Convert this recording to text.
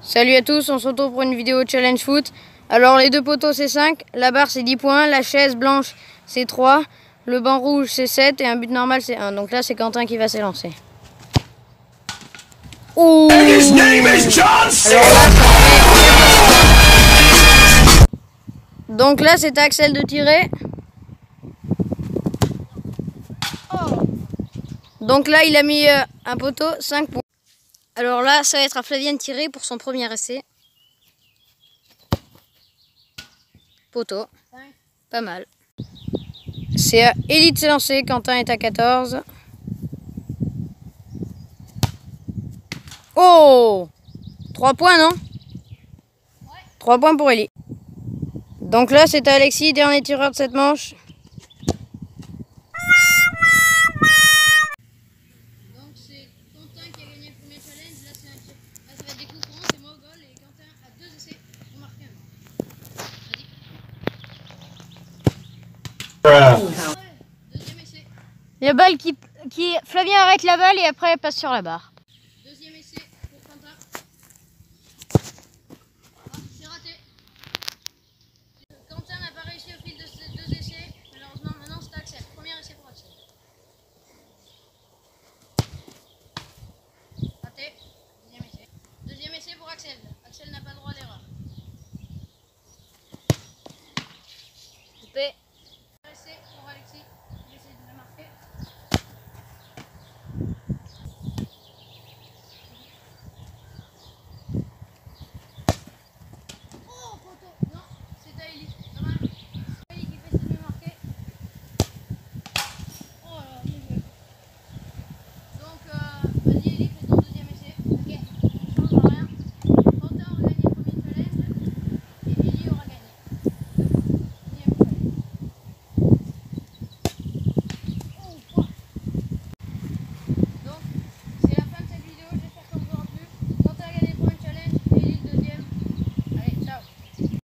Salut à tous, on se retrouve pour une vidéo challenge foot. Alors les deux poteaux c'est 5, la barre c'est 10 points, la chaise blanche c'est 3, le banc rouge c'est 7 et un but normal c'est 1. Donc là c'est Quentin qui va s'élancer. Donc là c'est Axel de tirer. Donc là il a mis euh, un poteau, 5 points. Alors là ça va être à Flavien de tirer pour son premier essai. Poteau. Pas mal. C'est à Elite de s'élancer, Quentin est à 14. Oh 3 points non? 3 points pour Ellie. Donc là, c'est Alexis, dernier tireur de cette manche. Il La balle qui, qui... Flavien arrête la balle et après elle passe sur la barre. Deuxième essai pour Quentin. Ah, c'est raté. Quentin n'a pas réussi au fil de ces deux essais. Malheureusement, maintenant c'est Axel. Premier essai pour Axel. Raté. Deuxième essai. Deuxième essai pour Axel. Axel n'a pas le droit à l'erreur. Coupé.